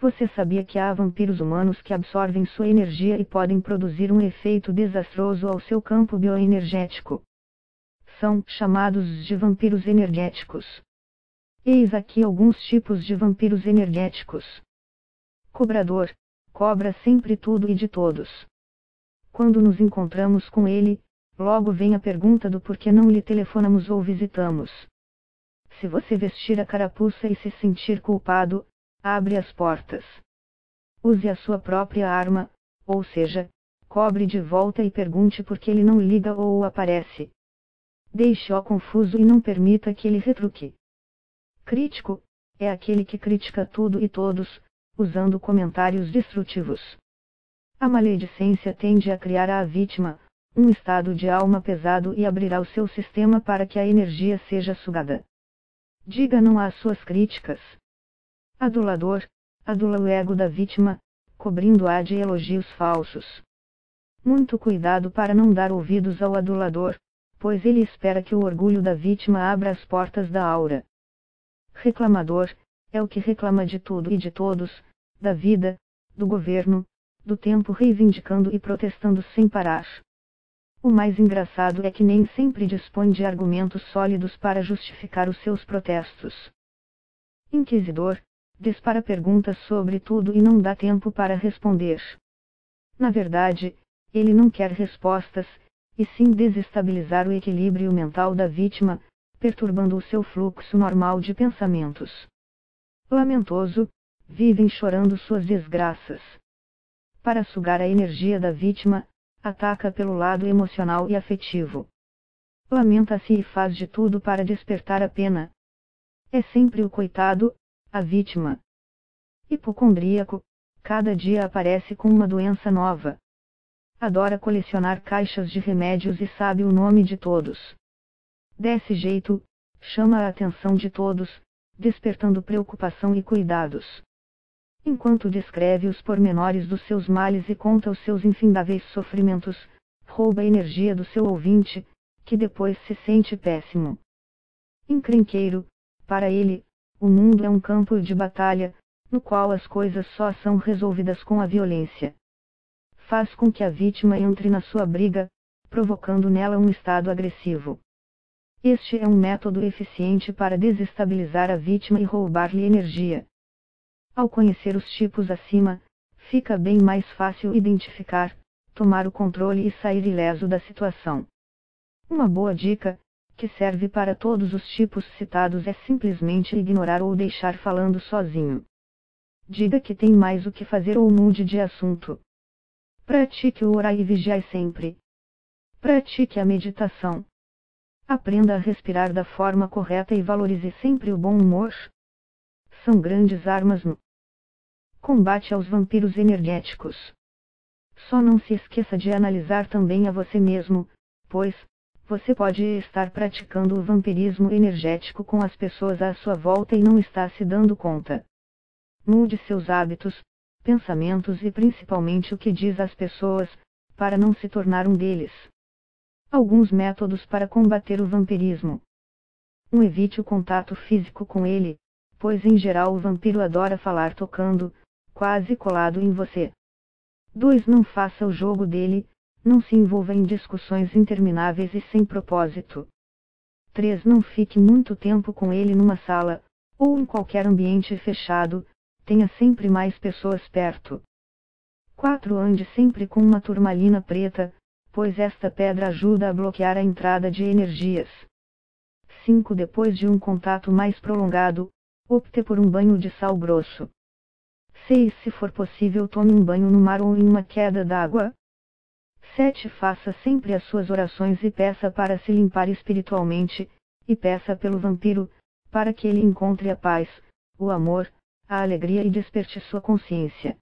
Você sabia que há vampiros humanos que absorvem sua energia e podem produzir um efeito desastroso ao seu campo bioenergético? São chamados de vampiros energéticos. Eis aqui alguns tipos de vampiros energéticos. Cobrador cobra sempre tudo e de todos. Quando nos encontramos com ele, logo vem a pergunta do porquê não lhe telefonamos ou visitamos. Se você vestir a carapuça e se sentir culpado, abre as portas. Use a sua própria arma, ou seja, cobre de volta e pergunte por que ele não liga ou aparece. Deixe-o confuso e não permita que ele retruque. Crítico é aquele que critica tudo e todos, usando comentários destrutivos. A maledicência tende a criar à vítima um estado de alma pesado e abrirá o seu sistema para que a energia seja sugada. Diga não às suas críticas. Adulador, adula o ego da vítima, cobrindo-a de elogios falsos. Muito cuidado para não dar ouvidos ao adulador, pois ele espera que o orgulho da vítima abra as portas da aura. Reclamador, é o que reclama de tudo e de todos, da vida, do governo, do tempo reivindicando e protestando sem parar. O mais engraçado é que nem sempre dispõe de argumentos sólidos para justificar os seus protestos. Inquisidor, dispara perguntas sobre tudo e não dá tempo para responder. Na verdade, ele não quer respostas, e sim desestabilizar o equilíbrio mental da vítima, perturbando o seu fluxo normal de pensamentos. Lamentoso, vivem chorando suas desgraças. Para sugar a energia da vítima, ataca pelo lado emocional e afetivo. Lamenta-se e faz de tudo para despertar a pena. É sempre o coitado, a vítima. Hipocondríaco, cada dia aparece com uma doença nova. Adora colecionar caixas de remédios e sabe o nome de todos. Desse jeito, chama a atenção de todos, despertando preocupação e cuidados. Enquanto descreve os pormenores dos seus males e conta os seus infindáveis sofrimentos, rouba a energia do seu ouvinte, que depois se sente péssimo. Encrenqueiro, para ele, o mundo é um campo de batalha, no qual as coisas só são resolvidas com a violência. Faz com que a vítima entre na sua briga, provocando nela um estado agressivo. Este é um método eficiente para desestabilizar a vítima e roubar-lhe energia. Ao conhecer os tipos acima, fica bem mais fácil identificar, tomar o controle e sair ileso da situação. Uma boa dica, que serve para todos os tipos citados, é simplesmente ignorar ou deixar falando sozinho. Diga que tem mais o que fazer ou mude de assunto. Pratique o orar e vigiar sempre. Pratique a meditação. Aprenda a respirar da forma correta e valorize sempre o bom humor. São grandes armas no combate aos vampiros energéticos. Só não se esqueça de analisar também a você mesmo, pois, você pode estar praticando o vampirismo energético com as pessoas à sua volta e não está se dando conta. Mude seus hábitos, pensamentos e principalmente o que diz às pessoas, para não se tornar um deles. Alguns métodos para combater o vampirismo. 1. Um, evite o contato físico com ele, pois em geral o vampiro adora falar tocando, quase colado em você. 2. Não faça o jogo dele, não se envolva em discussões intermináveis e sem propósito. 3. Não fique muito tempo com ele numa sala, ou em qualquer ambiente fechado, tenha sempre mais pessoas perto. 4. Ande sempre com uma turmalina preta, pois esta pedra ajuda a bloquear a entrada de energias. 5. Depois de um contato mais prolongado, opte por um banho de sal grosso. 6. Se for possível, tome um banho no mar ou em uma queda d'água. 7. Faça sempre as suas orações e peça para se limpar espiritualmente, e peça pelo vampiro, para que ele encontre a paz, o amor, a alegria e desperte sua consciência.